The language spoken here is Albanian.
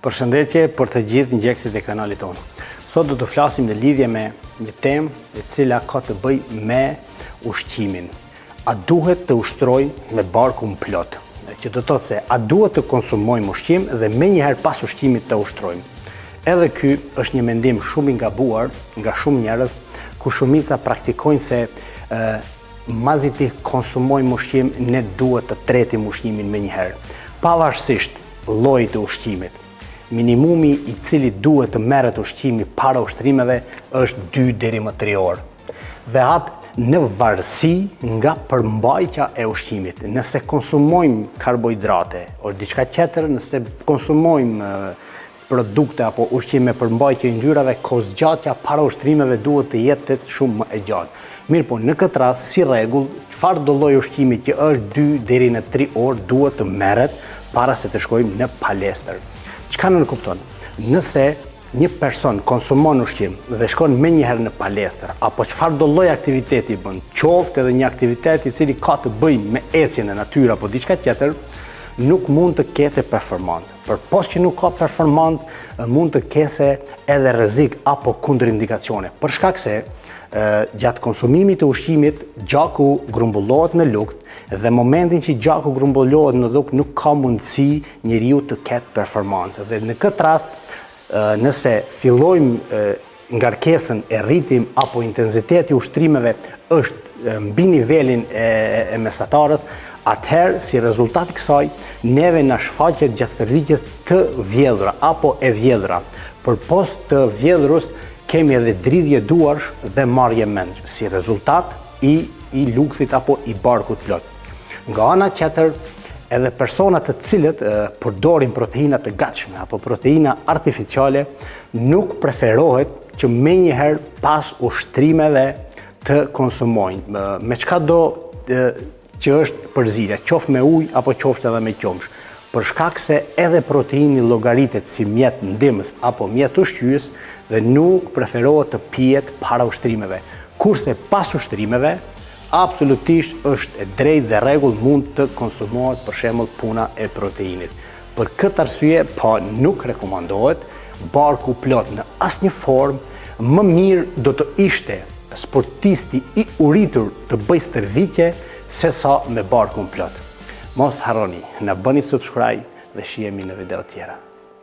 Përshëndetje për të gjithë ndjekësit e kanalit tonë. Sot do të flasim në lidhje me një temë e cila ka të bëjë me ushqimin. A duhet të ushtrojmë me barkun plot? Që do të thotë se a duhet të konsumojmë ushqim dhe menjëherë pas ushqimit të ushtrojmë? Edhe ky është një mendim shumë i gabuar nga shumë njerëz, ku shumica praktikojnë se masi të konsumojmë ushqim, ne duhet të tretim ushqimin menjëherë. Pavarësisht llojit të ushqimit. Minimumi i cili duhet të merret ushqimi para ushtrimeve është 2 deri më 3 orë. Dhe atë në varësi nga përmbajtja e ushqimit. Nëse konsumojmë karbohidrate, osht diçka qetër, nëse konsumojmë produkte apo ushqim me përmbajtje yndyrave, kohëzgjatja para ushtrimeve duhet të jetë shumë më e gjatë. Mirëpo, në këtë rast, si rregull, çfarëdo lloj ushqimi që është dy deri në tri orë duhet të merret para se të shkojmë në palestër. Çka nënkupton? Nëse një person konsumon ushqim dhe shkon menjëherë në palestër, apo çfarëdo lloj aktiviteti bën, qoftë edhe një aktivitet i cili ka të bëjë me ecje në natyrë apo diçka tjetër, nuk mund të ketë performancë. Përpos që nuk ka performancë, mund të ketë edhe rrezik apo kundërindikacione. Për shkak se gjatë konsumimit të ushqimit, gjaku grumbullohet në lukth dhe momentin që gjaku grumbullohet në lukth nuk ka mundësi njeriu të ketë performancë. Dhe në këtë rast Nëse fillojmë ngarkesën e rritim apo intenziteti i ushtrimeve është mbi nivelin e mesatares, atëherë si rezultat i kësaj neve na shfaqet gjatë stërvitjes të vjellura apo e vjellura. Përpos të vjellurës kemi edhe dridhje duarsh dhe marrje mendsh si rezultat i lukthit apo i barkut plot. Nga ana tjetër, edhe personat të cilët përdorin proteina të gatshme apo proteina artificiale nuk preferohet që menjëherë pas ushtrimeve të konsumojnë. Me çkado që është përzierja, qoftë me ujë apo qoftë edhe me qumsht. Për shkak se edhe proteini llogaritet si mjet ndihmës apo mjet ushqyes dhe nuk preferohet të pihet para ushtrimeve. Kurse pas ushtrimeve, Absolutisht është e drejtë dhe rregull mund të konsumohet për shembull puna e proteinit. Për këtë arsye po nuk rekomandohet, barku plot në asnjë formë, më mirë do të ishte sportisti i uritur të bëjë stërvitje sesa me barkun plot. Mos harroni, na bëni subscribe dhe shihemi në video tjera.